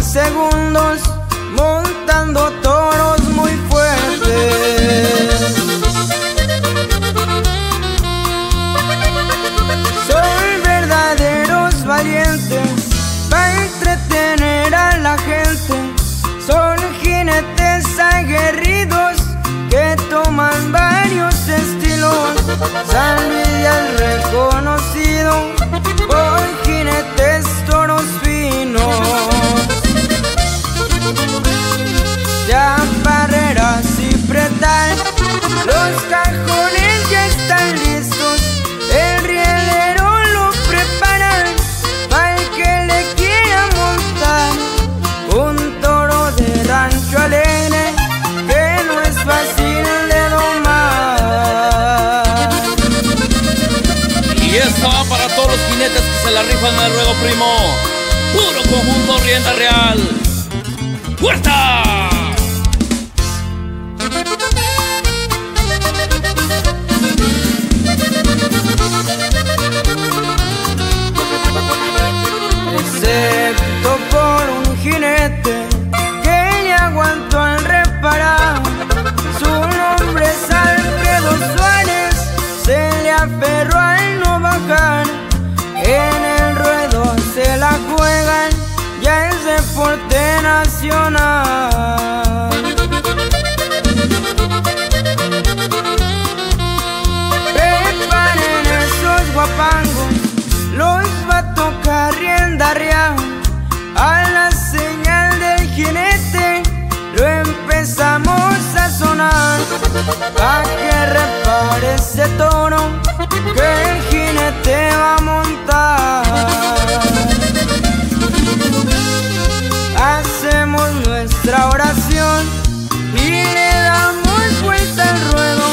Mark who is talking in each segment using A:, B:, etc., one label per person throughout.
A: segundos montando toros muy fuertes.
B: En el ruedo primo. Puro conjunto rienda real. ¡Puerta!
A: Nacional. Preparen esos guapangos, los va a tocar rienda real. A la señal del jinete lo empezamos a sonar. Pa' que repare ese toro que el y le damos vuelta al ruedo.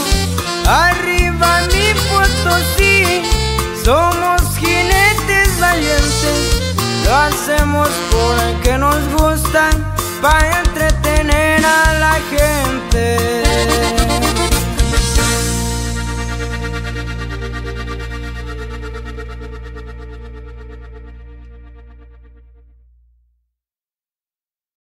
A: Arriba mi Potosí, somos jinetes valientes. Lo hacemos porque nos gustan, para entretener a la gente.